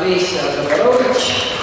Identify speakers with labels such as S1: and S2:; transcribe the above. S1: Олеся Тодорович.